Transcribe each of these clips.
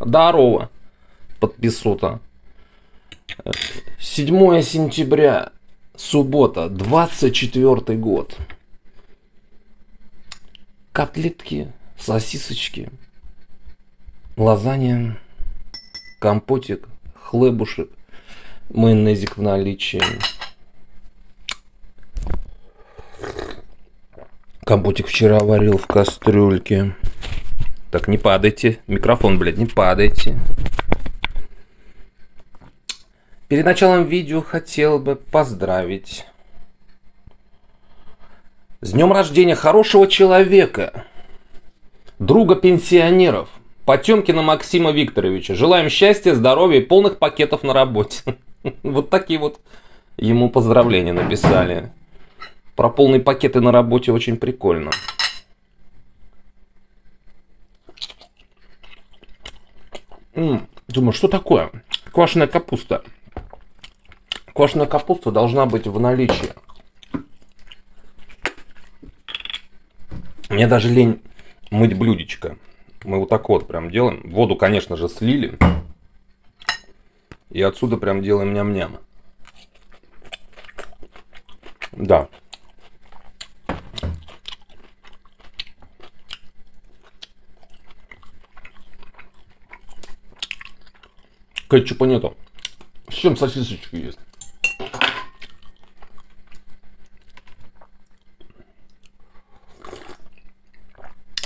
Здорово, подписота. 7 сентября, суббота, 24 год. Котлетки, сосисочки, лазанья, компотик, хлебушек, майонезик в наличии. Компотик вчера варил в кастрюльке. Так, не падайте. Микрофон, блядь, не падайте. Перед началом видео хотел бы поздравить с днем рождения хорошего человека, друга пенсионеров, Потемкина Максима Викторовича. Желаем счастья, здоровья и полных пакетов на работе. Вот такие вот ему поздравления написали. Про полные пакеты на работе очень прикольно. Думаю, что такое? Квашеная капуста. Квашеная капуста должна быть в наличии. Мне даже лень мыть блюдечко. Мы вот так вот прям делаем. Воду, конечно же, слили. И отсюда прям делаем ням-ням. Да. Кетчупа нету. С чем сосисочки есть?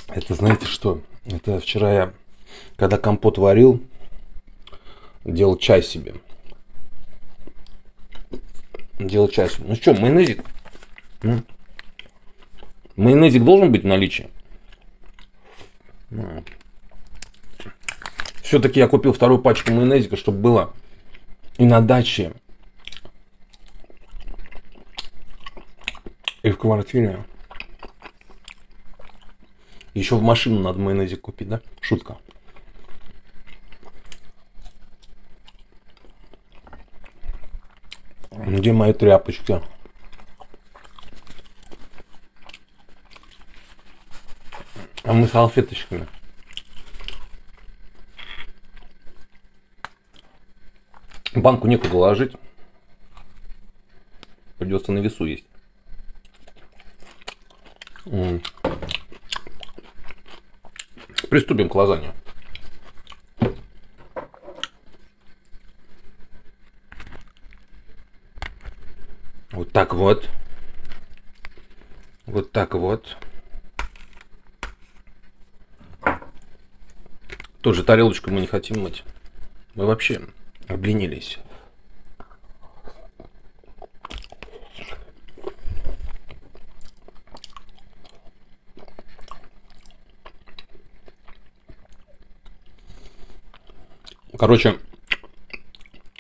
Это знаете что? Это вчера я, когда компот варил, делал чай себе. Делал чай себе. Ну что, майонезик? Майонезик должен быть в наличии? Все-таки я купил вторую пачку майонезика, чтобы было и на даче, и в квартире. Еще в машину надо майонезик купить, да? Шутка. Где мои тряпочки? А мы салфеточками. Банку некуда ложить. Придется на весу есть. Приступим к лазанью. Вот так вот. Вот так вот. Тоже тарелочку мы не хотим мыть. Мы вообще обленились. Короче,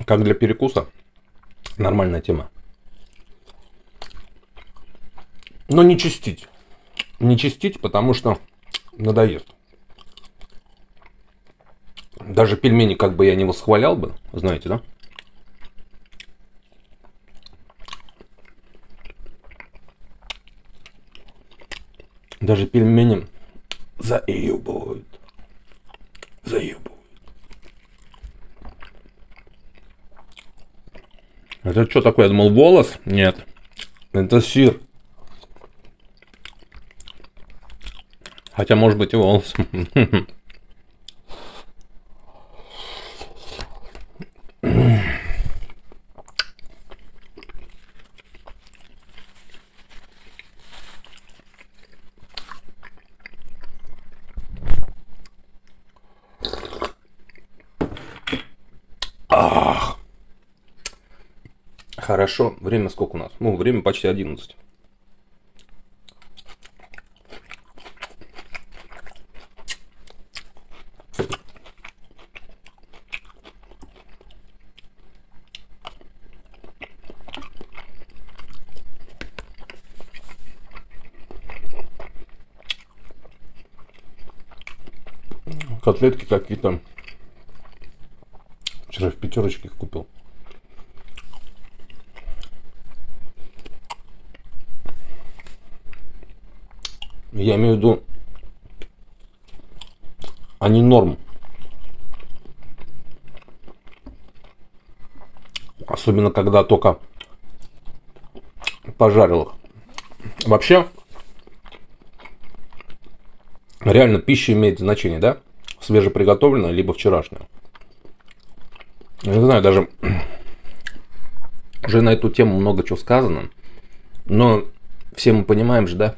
как для перекуса, нормальная тема. Но не чистить. Не чистить, потому что надоест. Даже пельмени как бы я не восхвалял бы, знаете, да? Даже пельмени заебывают. Заебывают. Это что такое? Я думал, волос? Нет. Это сыр. Хотя, может быть, и волос. Ах. Хорошо. Время сколько у нас? Ну, время почти 11. котлетки какие-то же в пятерочке купил. Я имею в виду, они а норм. Особенно, когда только пожарил их. Вообще, реально пища имеет значение, да? Свежеприготовленная, либо вчерашняя. Я не знаю, даже уже на эту тему много чего сказано. Но все мы понимаем же, да?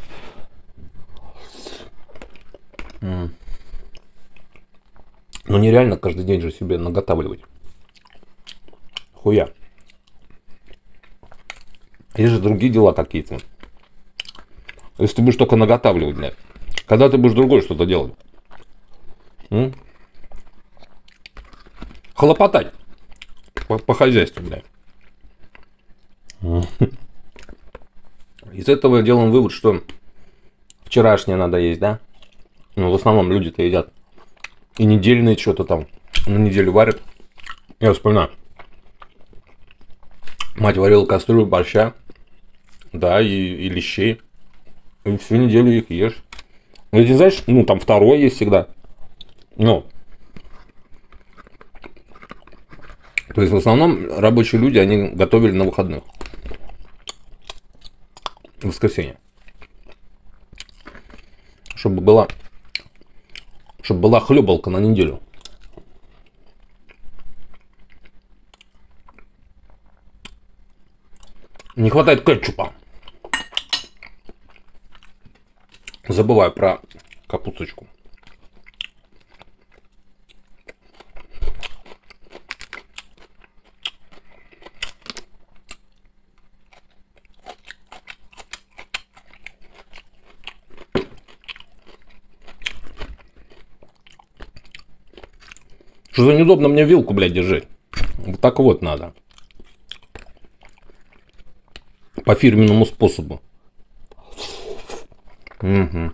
Ну нереально каждый день же себе наготавливать. Хуя. Есть же другие дела какие-то. Если ты будешь только наготавливать, блядь. Когда ты будешь другое что-то делать? М? Хлопотать. По, по хозяйству, блядь. Из этого делаем вывод, что вчерашнее надо есть, да? Ну, в основном люди-то едят. И недельные что-то там на неделю варят. Я вспоминаю. Мать варила кастрюлю борща. Да, и, и лещей. И всю неделю их ешь. Ну, ты знаешь, ну, там второе есть всегда. Ну. То есть, в основном, рабочие люди, они готовили на выходных. В воскресенье. Чтобы была чтобы была хлебалка на неделю. Не хватает кетчупа. Забываю про капусточку. Что за неудобно мне вилку, блядь, держать? Вот так вот надо. По фирменному способу. Угу.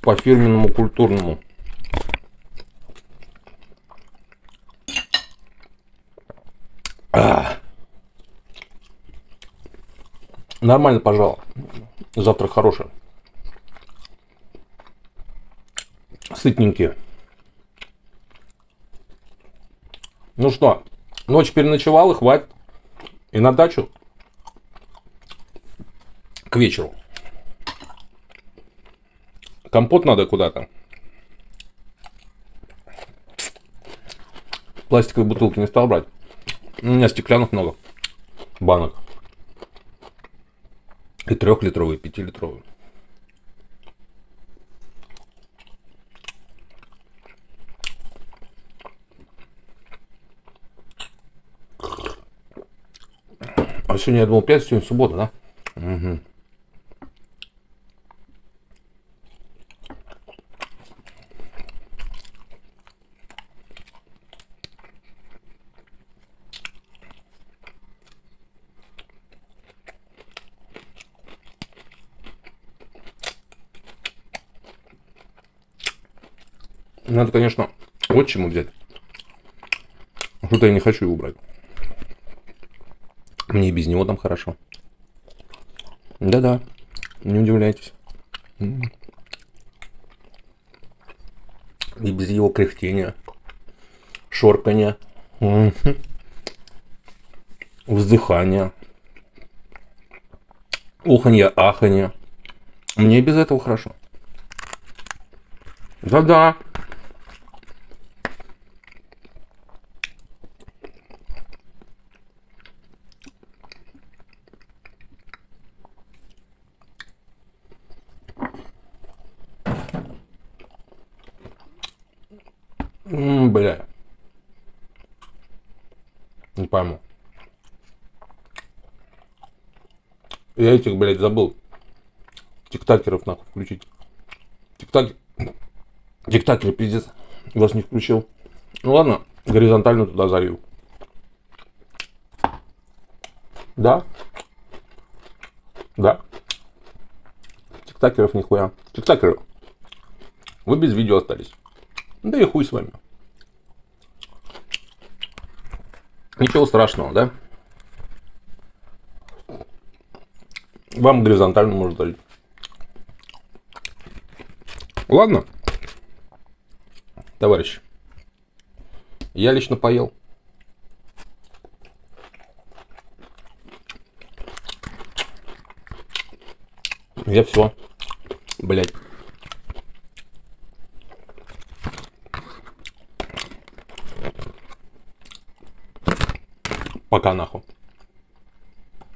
По фирменному культурному. А. Нормально, пожалуй. Завтра хороший. Сытненькие. Ну что, ночь переночевал и хватит. И на дачу к вечеру. Компот надо куда-то. Пластиковые бутылки не стал брать. У меня стеклянных много. Банок. И трехлитровый, и пятилитровый. А сегодня я думал пятница, сегодня суббота, да? Угу. Надо, конечно, вот чему взять. Что-то я не хочу его брать. Мне и без него там хорошо. Да-да, не удивляйтесь. И без его кряхтения, шоркания, вздыхания, уханья, аханья. Мне без этого хорошо. Да-да. М, бля. Не пойму. Я этих, блядь, забыл. Тиктакеров нахуй включить. Тиктак... Тиктакер, пиздец. Вас не включил. Ну ладно, горизонтально туда залью. Да? Да. Тиктакеров нихуя. Тиктакеры. Вы без видео остались. Да и хуй с вами. Ничего страшного, да? Вам горизонтально может дать. Ладно, товарищ, я лично поел. Я все. Блять. განახო.